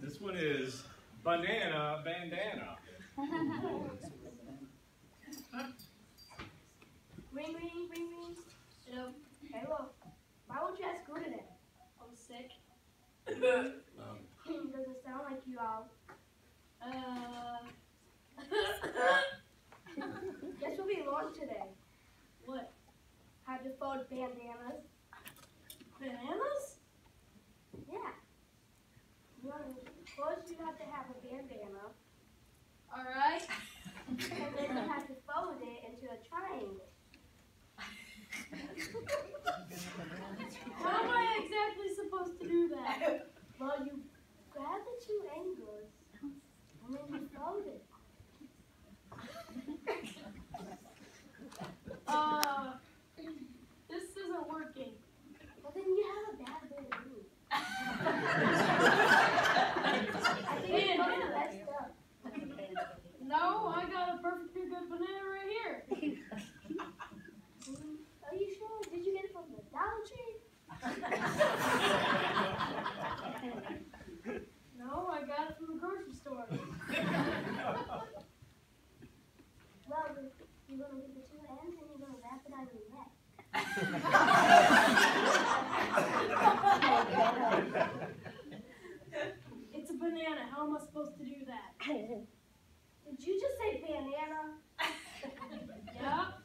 This one is banana bandana. Ring, ring, ring, ring. Hello. Hello. Why won't you ask school today? I'm sick. Does it sound like you all. Uh. Guess what we learned today? What? How to fold bandanas. Bananas? Yeah. You know, first you have to have a bandana. Alright. and no, I got it from the grocery store. well, you're going to leave the two ends and you're going to wrap it on your neck. it's a banana. How am I supposed to do that? Did you just say banana? yep.